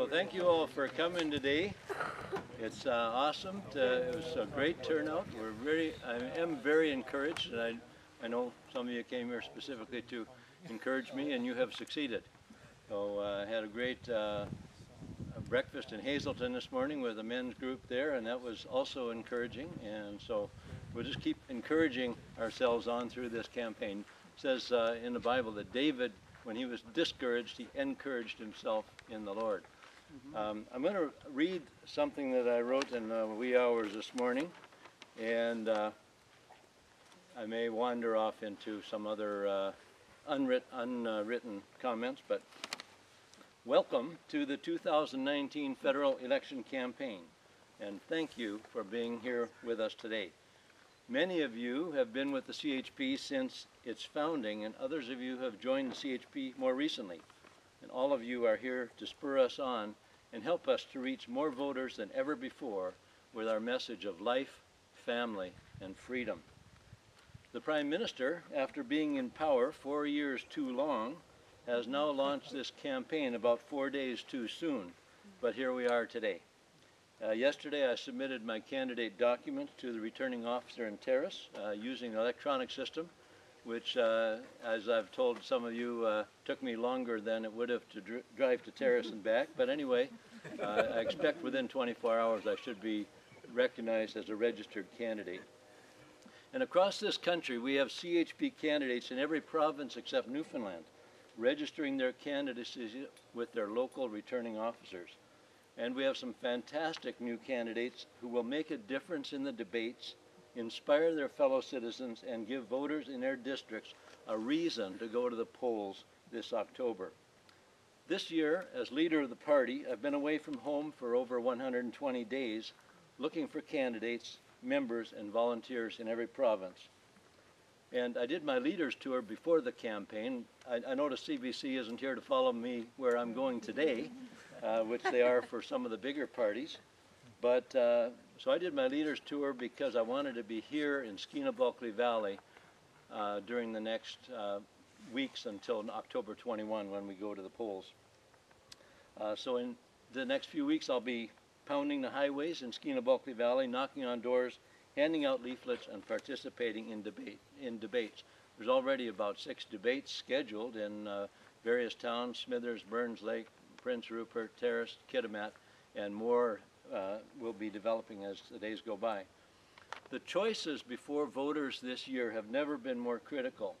Well, thank you all for coming today. It's uh, awesome. To, it was a great turnout. We're very, I am very encouraged, and I, I know some of you came here specifically to encourage me, and you have succeeded. So uh, I had a great uh, breakfast in Hazelton this morning with a men's group there, and that was also encouraging. And so we'll just keep encouraging ourselves on through this campaign. It says uh, in the Bible that David, when he was discouraged, he encouraged himself in the Lord. Um, I'm going to read something that I wrote in the wee hours this morning, and uh, I may wander off into some other uh, unwrit- unwritten comments, but welcome to the 2019 federal election campaign, and thank you for being here with us today. Many of you have been with the CHP since its founding, and others of you have joined the CHP more recently. And all of you are here to spur us on and help us to reach more voters than ever before with our message of life, family, and freedom. The Prime Minister, after being in power four years too long, has now launched this campaign about four days too soon, but here we are today. Uh, yesterday I submitted my candidate documents to the returning officer in Terrace uh, using the electronic system which, uh, as I've told some of you, uh, took me longer than it would have to dr drive to Terrace and back. But anyway, uh, I expect within 24 hours I should be recognized as a registered candidate. And across this country, we have CHP candidates in every province except Newfoundland, registering their candidacies with their local returning officers. And we have some fantastic new candidates who will make a difference in the debates inspire their fellow citizens, and give voters in their districts a reason to go to the polls this October. This year, as leader of the party, I've been away from home for over 120 days looking for candidates, members, and volunteers in every province. And I did my leaders tour before the campaign. I, I noticed CBC isn't here to follow me where I'm going today, uh, which they are for some of the bigger parties. But uh, so I did my leaders tour because I wanted to be here in Skeena-Bulkley Valley uh, during the next uh, weeks until October 21 when we go to the polls. Uh, so in the next few weeks I'll be pounding the highways in Skeena-Bulkley Valley, knocking on doors, handing out leaflets, and participating in, debate, in debates. There's already about six debates scheduled in uh, various towns, Smithers, Burns Lake, Prince Rupert, Terrace, Kitimat, and more uh, will be developing as the days go by. The choices before voters this year have never been more critical.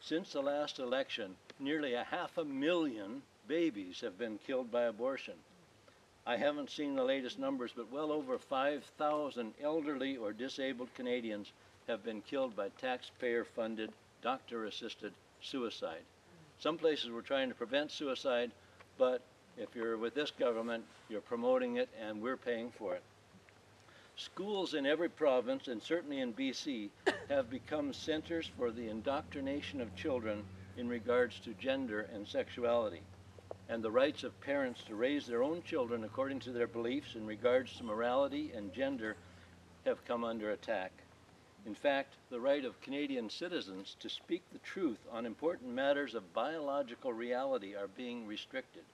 Since the last election, nearly a half a million babies have been killed by abortion. I haven't seen the latest numbers, but well over 5,000 elderly or disabled Canadians have been killed by taxpayer-funded, doctor-assisted suicide. Some places we're trying to prevent suicide, but if you're with this government, you're promoting it and we're paying for it. Schools in every province, and certainly in BC, have become centers for the indoctrination of children in regards to gender and sexuality, and the rights of parents to raise their own children according to their beliefs in regards to morality and gender have come under attack. In fact, the right of Canadian citizens to speak the truth on important matters of biological reality are being restricted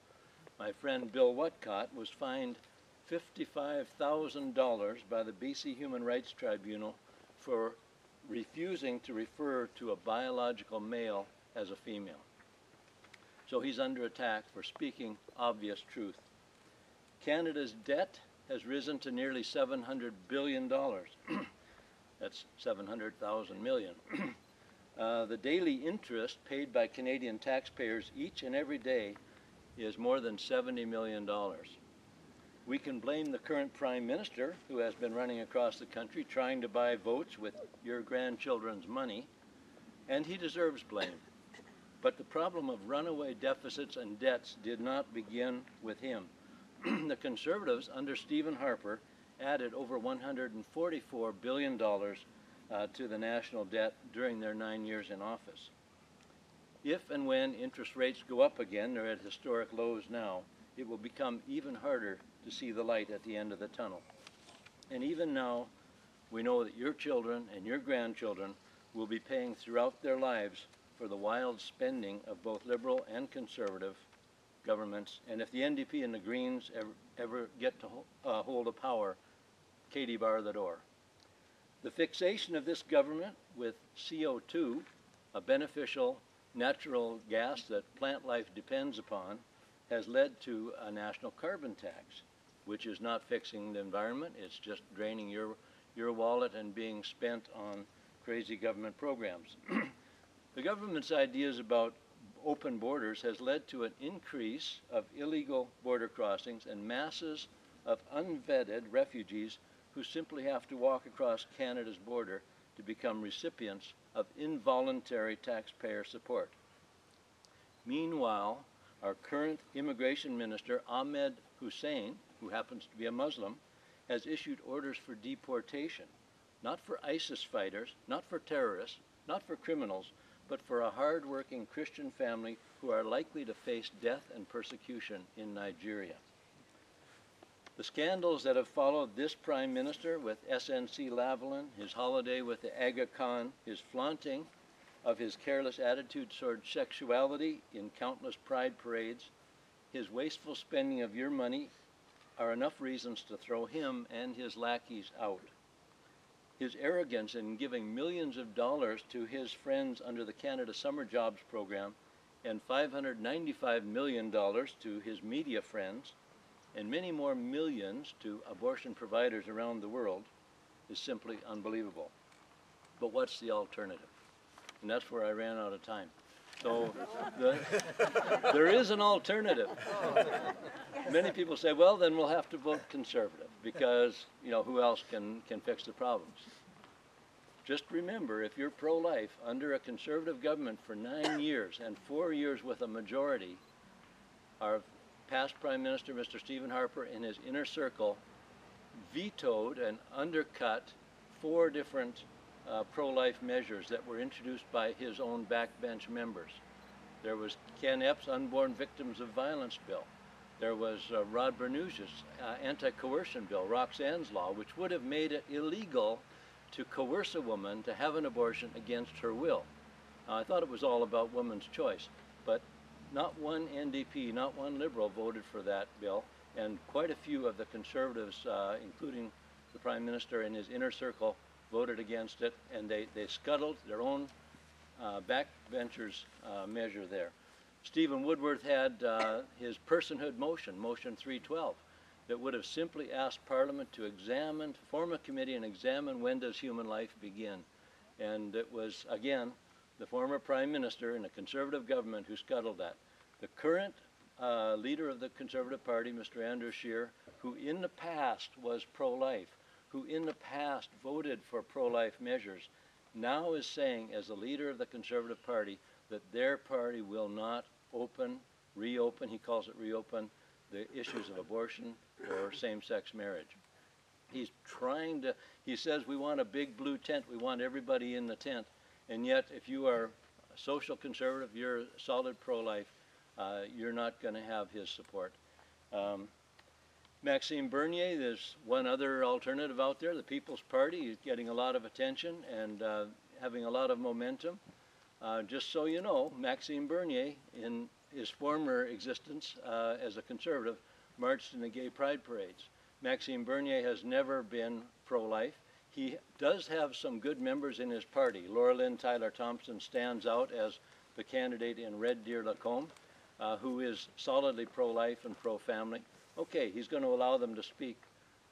my friend Bill Whatcott was fined $55,000 by the BC Human Rights Tribunal for refusing to refer to a biological male as a female. So he's under attack for speaking obvious truth. Canada's debt has risen to nearly $700 billion. That's 700,000 million. uh, the daily interest paid by Canadian taxpayers each and every day is more than $70 million. We can blame the current Prime Minister, who has been running across the country trying to buy votes with your grandchildren's money, and he deserves blame. But the problem of runaway deficits and debts did not begin with him. the Conservatives, under Stephen Harper, added over $144 billion uh, to the national debt during their nine years in office. If and when interest rates go up again, they're at historic lows now, it will become even harder to see the light at the end of the tunnel. And even now, we know that your children and your grandchildren will be paying throughout their lives for the wild spending of both liberal and conservative governments, and if the NDP and the Greens ever, ever get to uh, hold of power, Katie bar the door. The fixation of this government with CO2, a beneficial natural gas that plant life depends upon, has led to a national carbon tax, which is not fixing the environment, it's just draining your, your wallet and being spent on crazy government programs. the government's ideas about open borders has led to an increase of illegal border crossings and masses of unvetted refugees who simply have to walk across Canada's border to become recipients of involuntary taxpayer support. Meanwhile, our current immigration minister, Ahmed Hussein, who happens to be a Muslim, has issued orders for deportation, not for ISIS fighters, not for terrorists, not for criminals, but for a hard-working Christian family who are likely to face death and persecution in Nigeria. The scandals that have followed this Prime Minister with SNC Lavalin, his holiday with the Aga Khan, his flaunting of his careless attitude toward sexuality in countless pride parades, his wasteful spending of your money are enough reasons to throw him and his lackeys out. His arrogance in giving millions of dollars to his friends under the Canada Summer Jobs Program and $595 million to his media friends and many more millions to abortion providers around the world is simply unbelievable. But what's the alternative? And that's where I ran out of time. So the, there is an alternative. Many people say, well, then we'll have to vote conservative because, you know, who else can, can fix the problems? Just remember, if you're pro-life under a conservative government for nine years and four years with a majority, our past Prime Minister, Mr. Stephen Harper, in his inner circle, vetoed and undercut four different uh, pro-life measures that were introduced by his own backbench members. There was Ken Epp's Unborn Victims of Violence bill. There was uh, Rod Bruinooge's uh, anti-coercion bill, Roxanne's law, which would have made it illegal to coerce a woman to have an abortion against her will. I thought it was all about woman's choice, not one NDP, not one Liberal voted for that bill, and quite a few of the Conservatives, uh, including the Prime Minister and his inner circle, voted against it, and they, they scuttled their own uh, backbenchers uh, measure there. Stephen Woodworth had uh, his personhood motion, Motion 312, that would have simply asked Parliament to examine, to form a committee and examine when does human life begin. And it was, again, the former Prime Minister in a Conservative government who scuttled that. The current uh, leader of the Conservative Party, Mr. Andrew Scheer, who in the past was pro-life, who in the past voted for pro-life measures, now is saying, as the leader of the Conservative Party, that their party will not open, reopen, he calls it reopen, the issues of abortion or same-sex marriage. He's trying to, he says we want a big blue tent, we want everybody in the tent, and yet if you are a social conservative, you're solid pro-life, uh, you're not going to have his support. Um, Maxime Bernier, there's one other alternative out there, the People's Party, is getting a lot of attention and uh, having a lot of momentum. Uh, just so you know, Maxime Bernier, in his former existence uh, as a conservative, marched in the gay pride parades. Maxime Bernier has never been pro-life. He does have some good members in his party. Laura Lynn Tyler Thompson stands out as the candidate in Red Deer Lacombe, uh, who is solidly pro-life and pro-family. Okay, he's going to allow them to speak,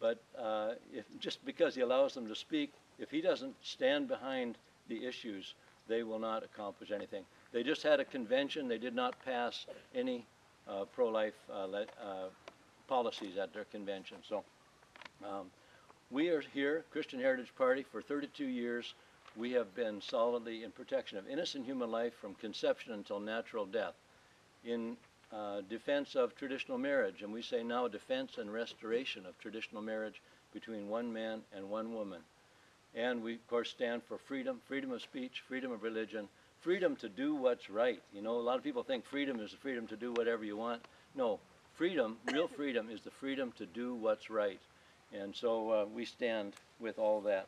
but uh, if, just because he allows them to speak, if he doesn't stand behind the issues, they will not accomplish anything. They just had a convention. They did not pass any uh, pro-life uh, uh, policies at their convention. So um, we are here, Christian Heritage Party, for 32 years. We have been solidly in protection of innocent human life from conception until natural death, in uh, defense of traditional marriage, and we say now defense and restoration of traditional marriage between one man and one woman. And we, of course, stand for freedom, freedom of speech, freedom of religion, freedom to do what's right. You know, a lot of people think freedom is the freedom to do whatever you want. No, freedom, real freedom, is the freedom to do what's right. And so uh, we stand with all that.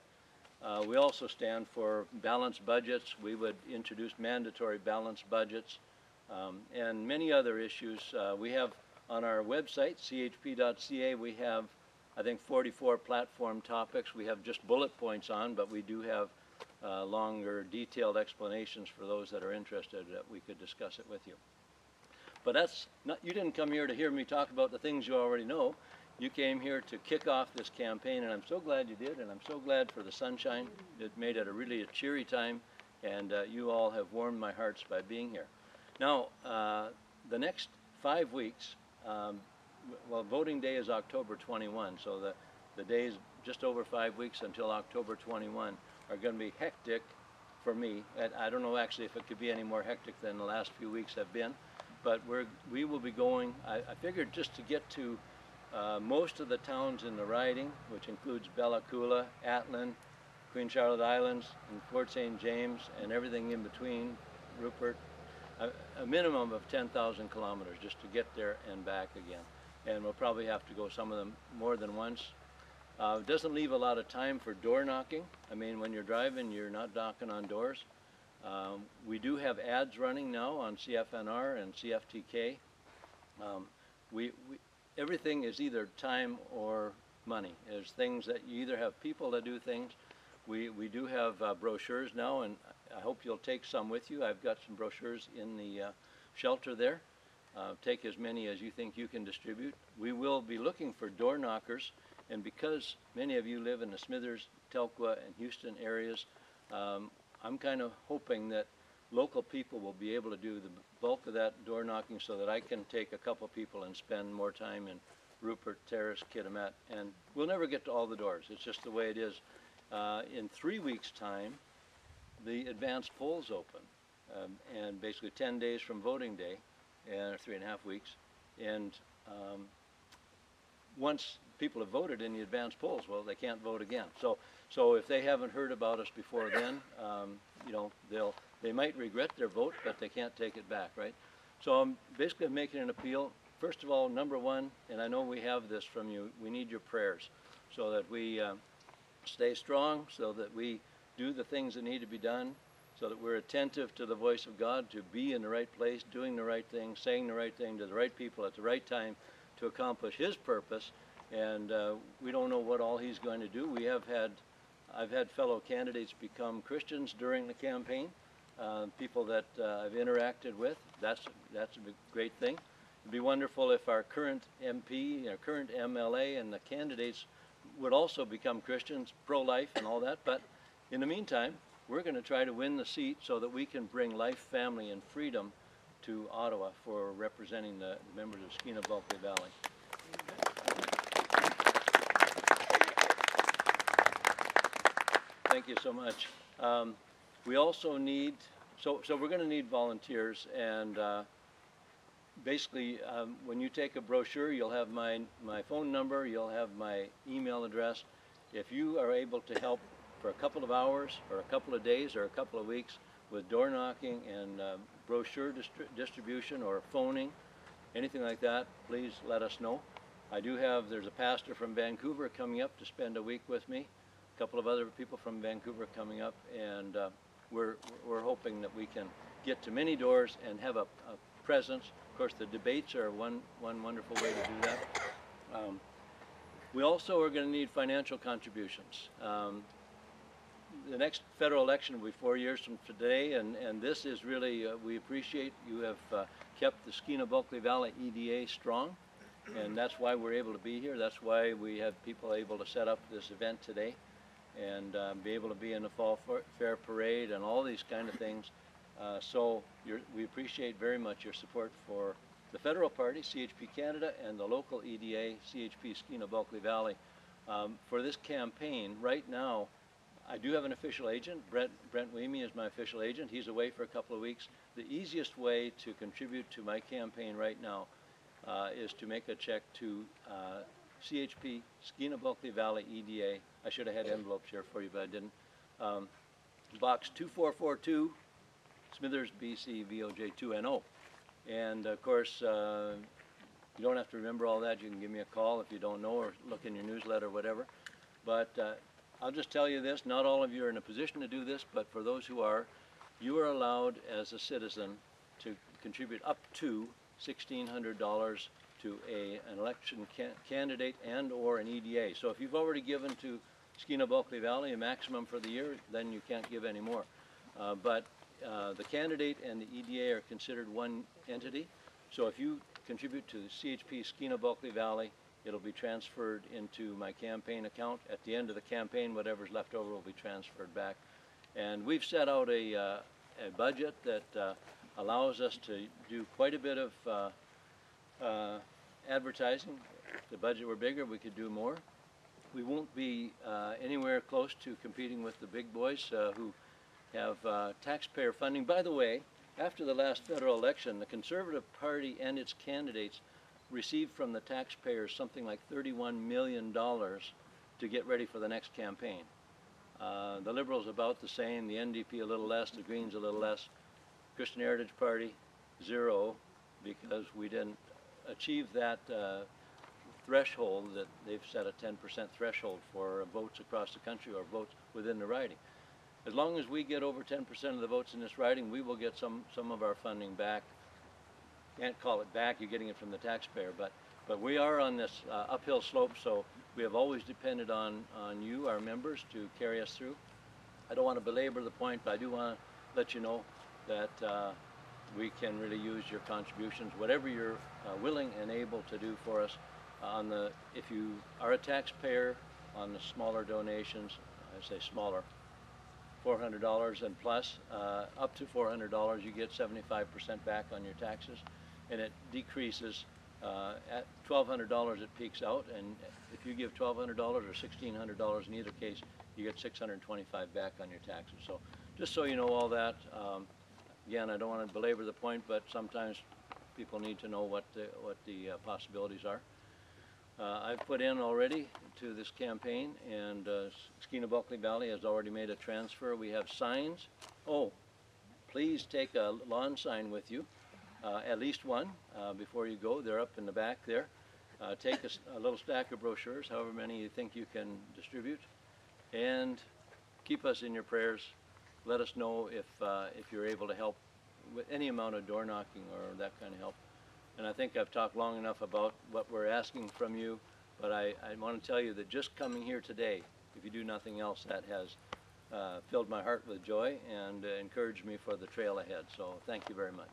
Uh, we also stand for balanced budgets. We would introduce mandatory balanced budgets um, and many other issues. Uh, we have on our website, chp.ca, we have, I think, 44 platform topics. We have just bullet points on, but we do have uh, longer, detailed explanations for those that are interested that we could discuss it with you. But that's not, you didn't come here to hear me talk about the things you already know. You came here to kick off this campaign, and I'm so glad you did, and I'm so glad for the sunshine. It made it a really a cheery time, and uh, you all have warmed my hearts by being here. Now, uh, the next five weeks, um, well, voting day is October 21, so the, the days just over five weeks until October 21 are going to be hectic for me. I don't know actually if it could be any more hectic than the last few weeks have been, but we're, we will be going, I, I figured just to get to uh, most of the towns in the riding, which includes Bella Coola, Atlin, Queen Charlotte Islands, and Fort St. James, and everything in between, Rupert, a, a minimum of 10,000 kilometers just to get there and back again. And we'll probably have to go some of them more than once. Uh, it doesn't leave a lot of time for door knocking. I mean, when you're driving, you're not knocking on doors. Um, we do have ads running now on CFNR and CFTK. Um, we, we, everything is either time or money. There's things that you either have people that do things. We, we do have uh, brochures now, and I hope you'll take some with you. I've got some brochures in the uh, shelter there. Uh, take as many as you think you can distribute. We will be looking for door knockers, and because many of you live in the Smithers, Telkwa, and Houston areas, um, I'm kind of hoping that local people will be able to do the bulk of that door knocking so that I can take a couple people and spend more time in Rupert, Terrace, Kitimat, and we'll never get to all the doors. It's just the way it is. Uh, in three weeks' time, the advanced polls open, um, and basically 10 days from voting day, and three and a half weeks, and um, once people have voted in the advanced polls, well, they can't vote again. So, so if they haven't heard about us before then, um, you know, they'll they might regret their vote, but they can't take it back, right? So I'm basically making an appeal. First of all, number one, and I know we have this from you, we need your prayers so that we uh, stay strong, so that we do the things that need to be done, so that we're attentive to the voice of God, to be in the right place, doing the right thing, saying the right thing to the right people at the right time to accomplish His purpose. And uh, we don't know what all He's going to do. We have had, I've had fellow candidates become Christians during the campaign uh, people that uh, I've interacted with. That's that's a great thing. It'd be wonderful if our current MP, our current MLA, and the candidates would also become Christians, pro-life, and all that. But in the meantime, we're going to try to win the seat so that we can bring life, family, and freedom to Ottawa for representing the members of Skeena Bulkley Valley. Thank you so much. Um, we also need, so, so we're gonna need volunteers and, uh, basically, um, when you take a brochure, you'll have my, my phone number, you'll have my email address. If you are able to help for a couple of hours, or a couple of days, or a couple of weeks with door knocking and uh, brochure distri- distribution or phoning, anything like that, please let us know. I do have, there's a pastor from Vancouver coming up to spend a week with me, a couple of other people from Vancouver coming up, and uh, we're, we're hoping that we can get to many doors and have a, a presence. Of course, the debates are one, one wonderful way to do that. Um, we also are going to need financial contributions. Um, the next federal election will be four years from today, and, and this is really, uh, we appreciate you have uh, kept the Skeena Bulkley Valley EDA strong, and that's why we're able to be here. That's why we have people able to set up this event today and uh, be able to be in the Fall Fair Parade and all these kind of things. Uh, so we appreciate very much your support for the federal party, CHP Canada, and the local EDA, CHP Skeena Bulkley Valley. Um, for this campaign, right now, I do have an official agent. Brent, Brent Weemy is my official agent. He's away for a couple of weeks. The easiest way to contribute to my campaign right now uh, is to make a check to uh, CHP, Skeena Bulkley Valley EDA. I should have had envelopes here for you, but I didn't. Um, box 2442, Smithers, BC, VOJ2NO. And of course, uh, you don't have to remember all that. You can give me a call if you don't know or look in your newsletter or whatever. But uh, I'll just tell you this, not all of you are in a position to do this, but for those who are, you are allowed as a citizen to contribute up to $1,600 to a, an election ca- candidate and/or an EDA. So if you've already given to Skeena Bulkley Valley a maximum for the year, then you can't give any more. Uh, But uh, the candidate and the EDA are considered one entity. So if you contribute to the CHP Skeena Bulkley Valley, it'll be transferred into my campaign account. At the end of the campaign, whatever's left over will be transferred back. And we've set out a, uh, a budget that uh, allows us to do quite a bit of uh, advertising. The budget were bigger, we could do more. We won't be uh, anywhere close to competing with the big boys uh, who have uh, taxpayer funding. By the way, after the last federal election, the Conservative Party and its candidates received from the taxpayers something like $31 million to get ready for the next campaign. Uh, the Liberals about the same, the NDP a little less, the Greens a little less. Christian Heritage Party, zero, because we didn't achieve that uh, threshold that they've set a 10% threshold for votes across the country or votes within the riding. As long as we get over 10% of the votes in this riding, we will get some, some of our funding back. Can't call it back, you're getting it from the taxpayer, but, but we are on this uh, uphill slope, so we have always depended on, on you, our members, to carry us through. I don't want to belabor the point, but I do want to let you know that uh, we can really use your contributions, whatever you're uh, willing and able to do for us. On the, if you are a taxpayer, on the smaller donations, I say smaller, $400 and plus, uh, up to $400, you get 75% back on your taxes, and it decreases. Uh, at $1,200, it peaks out, and if you give $1,200 or $1,600 in either case, you get 625 back on your taxes. So, just so you know all that, um, again, I don't want to belabor the point, but sometimes people need to know what the, what the uh, possibilities are. Uh, I've put in already to this campaign, and uh, Skeena Bulkley Valley has already made a transfer. We have signs. Oh, please take a lawn sign with you, uh, at least one, uh, before you go. They're up in the back there. Uh, take a little stack of brochures, however many you think you can distribute, and keep us in your prayers. Let us know if, uh, if you're able to help with any amount of door knocking or that kind of help. And I think I've talked long enough about what we're asking from you, but I, I want to tell you that just coming here today, if you do nothing else, that has uh, filled my heart with joy and uh, encouraged me for the trail ahead. So thank you very much.